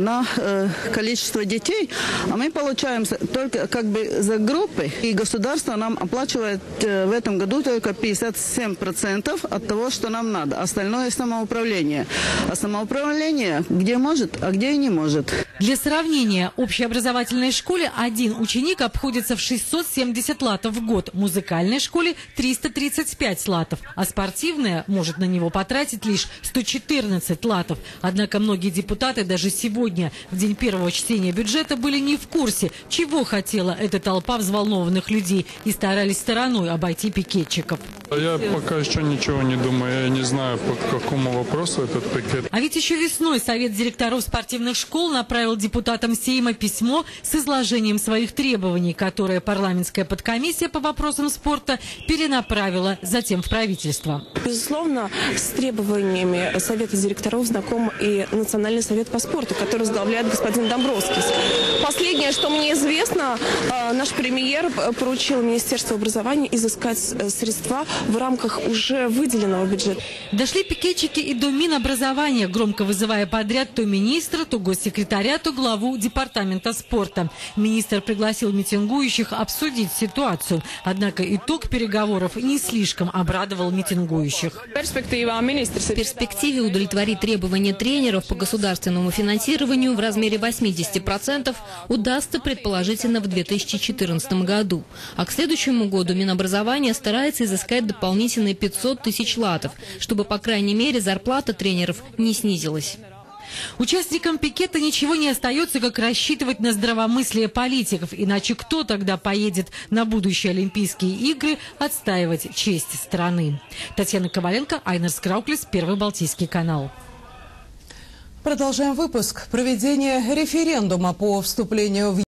на э, количество детей, а мы получаем только как бы за группы. И государство нам оплачивает э, в этом году только 57% от того, что нам надо. Остальное самоуправление. А самоуправление где может, а где и не может. Для сравнения, общеобразовательной школе один ученик обходится в 670 латов в год, музыкальной школе 335 латов, а спортивная может на него потратить лишь 114 латов. Однако многие депутаты даже сегодня, в день первого чтения бюджета, были не в курсе, чего хотела эта толпа взволнованных людей и старались стороной обойти пикетчиков. Я пока еще ничего не думаю, я не знаю, по какому вопросу этот пакет. А ведь еще весной Совет директоров спортивных школ направил депутатам Сейма письмо с изложением своих требований, которое парламентская подкомиссия по вопросам спорта перенаправила затем в правительство. Безусловно, с требованиями Совета директоров знаком и Национальный совет по спорту, который возглавляет господин Домбровский. Последнее, что мне известно, э, наш премьер поручил Министерству образования изыскать э, средства в рамках уже выделенного бюджета. Дошли пикетчики и до Минобразования, громко вызывая подряд то министра, то госсекретаря, то главу департамента спорта. Министр пригласил митингующих обсудить ситуацию. Однако итог переговоров не слишком обрадовал митингующих. В перспективе удовлетворить требования тренеров по государственному финансированию в размере 80% удастся предположительно в 2014 году. А к следующему году Минобразование старается изыскать дополнительные 500 тысяч латов, чтобы, по крайней мере, зарплата тренеров не снизилась. Участникам пикета ничего не остается, как рассчитывать на здравомыслие политиков, иначе кто тогда поедет на будущие Олимпийские игры отстаивать честь страны? Татьяна Коваленко, Айнер Скрауклис, Первый Балтийский канал. Продолжаем выпуск. Проведение референдума по вступлению в